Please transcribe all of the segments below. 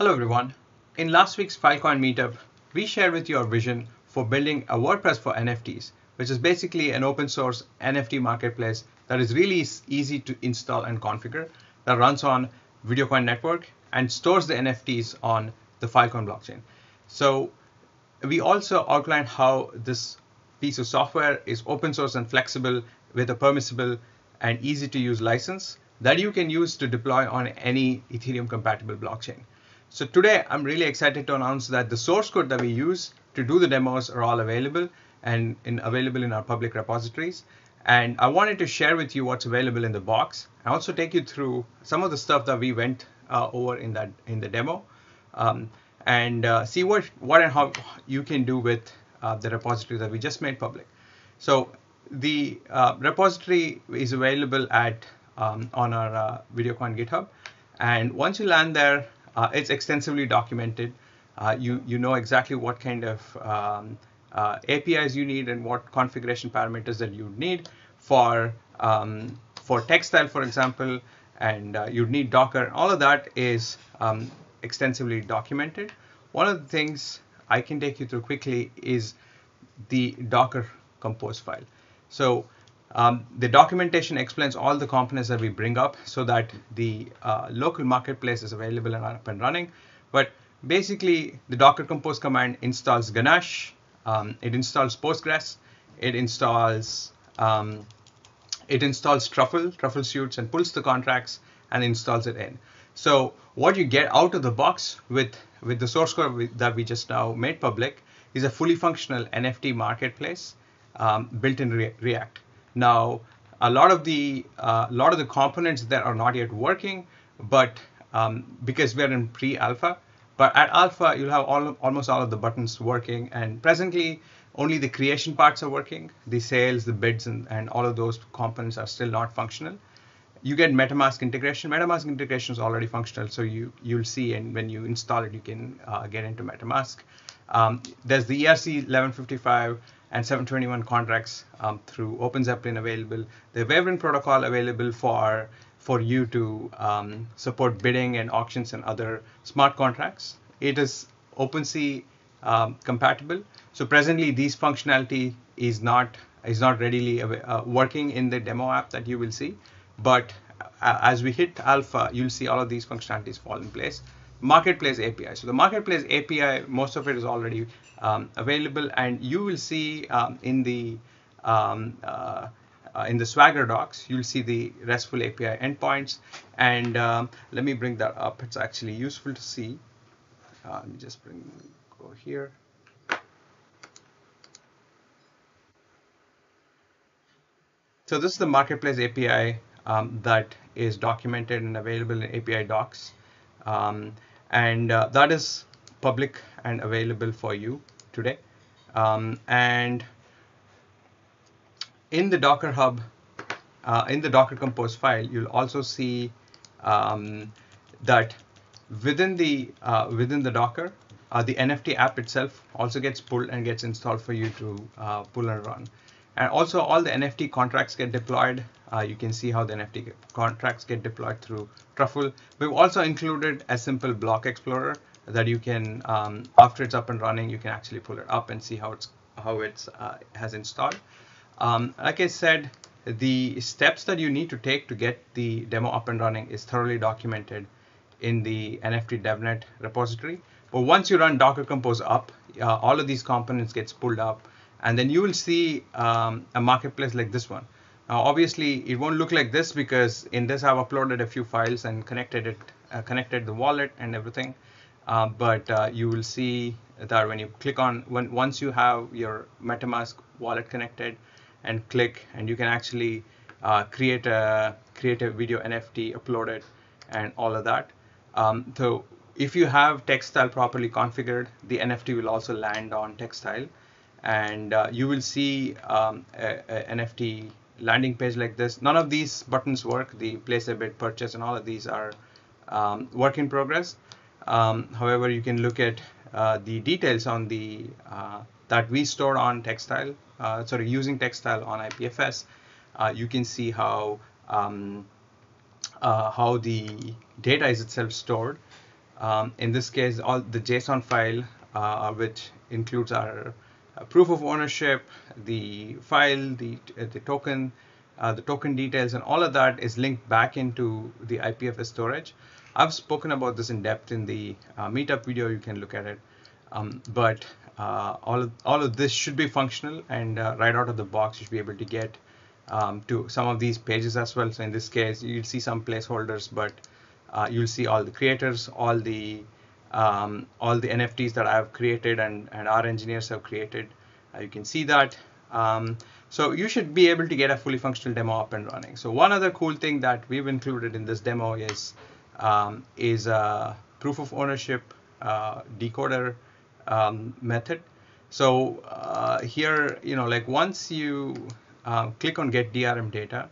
Hello everyone. In last week's Filecoin meetup, we shared with you our vision for building a WordPress for NFTs, which is basically an open source NFT marketplace that is really easy to install and configure, that runs on VideoCoin network and stores the NFTs on the Filecoin blockchain. So we also outlined how this piece of software is open source and flexible with a permissible and easy to use license that you can use to deploy on any Ethereum compatible blockchain. So today I'm really excited to announce that the source code that we use to do the demos are all available and in, available in our public repositories. And I wanted to share with you what's available in the box and also take you through some of the stuff that we went uh, over in that in the demo um, and uh, see what, what and how you can do with uh, the repository that we just made public. So the uh, repository is available at um, on our uh, VideoCoin GitHub. And once you land there, uh, it's extensively documented. Uh, you, you know exactly what kind of um, uh, APIs you need and what configuration parameters that you need for, um, for Textile, for example, and uh, you need Docker. All of that is um, extensively documented. One of the things I can take you through quickly is the Docker compose file. So um, the documentation explains all the components that we bring up so that the uh, local marketplace is available and up and running. But basically, the Docker Compose command installs Ganache, um, it installs Postgres, it installs um, it installs Truffle, Truffle suits, and pulls the contracts and installs it in. So what you get out of the box with with the source code that we just now made public is a fully functional NFT marketplace um, built in Re React. Now, a lot of the uh, lot of the components that are not yet working, but um, because we're in pre-alpha, but at alpha you'll have all almost all of the buttons working, and presently only the creation parts are working. The sales, the bids, and, and all of those components are still not functional. You get MetaMask integration. MetaMask integration is already functional, so you you'll see, and when you install it, you can uh, get into MetaMask. Um, there's the ERC 1155 and 721 contracts um, through OpenZeppelin available. The Wyvern protocol available for for you to um, support bidding and auctions and other smart contracts. It is OpenSea um, compatible. So presently, these functionality is not is not readily uh, working in the demo app that you will see. But uh, as we hit alpha, you'll see all of these functionalities fall in place marketplace API. So the marketplace API, most of it is already um, available, and you will see um, in the um, uh, uh, in the Swagger docs, you'll see the RESTful API endpoints. And um, let me bring that up. It's actually useful to see. Uh, let me just bring go here. So this is the marketplace API um, that is documented and available in API docs. Um, and uh, that is public and available for you today. Um, and in the Docker Hub, uh, in the Docker Compose file, you'll also see um, that within the uh, within the Docker, uh, the NFT app itself also gets pulled and gets installed for you to uh, pull and run. And also all the NFT contracts get deployed. Uh, you can see how the NFT contracts get deployed through Truffle. We've also included a simple block explorer that you can, um, after it's up and running, you can actually pull it up and see how it's how it's uh, has installed. Um, like I said, the steps that you need to take to get the demo up and running is thoroughly documented in the NFT DevNet repository. But once you run Docker Compose up, uh, all of these components gets pulled up and then you will see um, a marketplace like this one. Now, obviously, it won't look like this because in this I've uploaded a few files and connected it, uh, connected the wallet and everything. Uh, but uh, you will see that when you click on, when once you have your MetaMask wallet connected, and click, and you can actually uh, create a create a video NFT, upload it, and all of that. Um, so if you have Textile properly configured, the NFT will also land on Textile and uh, you will see um, a, a NFT landing page like this. None of these buttons work. The place a bid, purchase, and all of these are um, work in progress. Um, however, you can look at uh, the details on the uh, that we stored on Textile. Uh, sorry, using Textile on IPFS. Uh, you can see how um, uh, how the data is itself stored. Um, in this case, all the JSON file, uh, which includes our proof of ownership, the file, the uh, the token, uh, the token details, and all of that is linked back into the IPFS storage. I've spoken about this in depth in the uh, meetup video. You can look at it. Um, but all of, all of this should be functional, and right out of the box, you should be able to get um, to some of these pages as well. So in this case, you'll see some placeholders, but uh, you'll see all the creators, all the um, all the NFTs that I've created and, and our engineers have created. Uh, you can see that. Um, so you should be able to get a fully functional demo up and running. So one other cool thing that we've included in this demo is um, is a proof of ownership uh, decoder um, method. So uh, here, you know, like once you uh, click on get DRM data,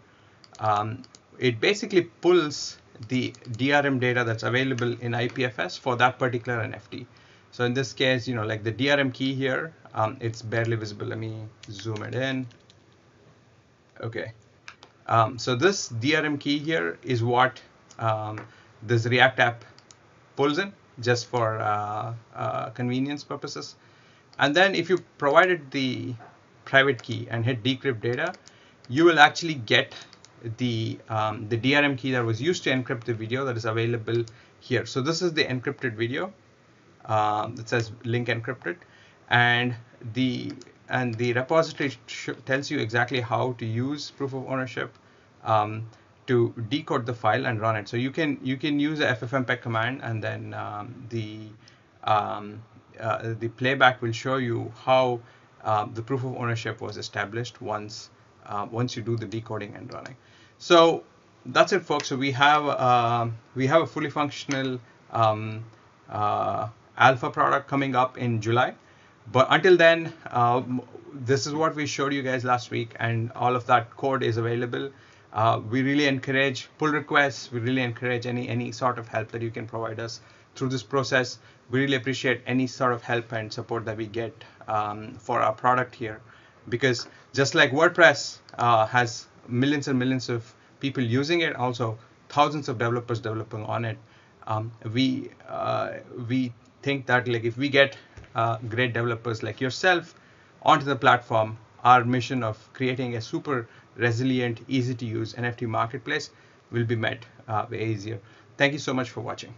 um, it basically pulls the DRM data that's available in IPFS for that particular NFT. So in this case, you know, like the DRM key here, um, it's barely visible. Let me zoom it in. Okay. Um, so this DRM key here is what um, this React app pulls in just for uh, uh, convenience purposes. And then if you provided the private key and hit decrypt data, you will actually get the um, the DRM key that was used to encrypt the video that is available here. So this is the encrypted video um, that says link encrypted, and the and the repository tells you exactly how to use proof of ownership um, to decode the file and run it. So you can you can use the ffmpeg command, and then um, the um, uh, the playback will show you how um, the proof of ownership was established once uh, once you do the decoding and running. So that's it, folks. So we have uh, we have a fully functional um, uh, alpha product coming up in July. But until then, uh, this is what we showed you guys last week, and all of that code is available. Uh, we really encourage pull requests. We really encourage any any sort of help that you can provide us through this process. We really appreciate any sort of help and support that we get um, for our product here because just like WordPress uh, has millions and millions of people using it, also thousands of developers developing on it, um, we uh, we think that like if we get uh, great developers like yourself onto the platform, our mission of creating a super resilient, easy to use NFT marketplace will be met uh, way easier. Thank you so much for watching.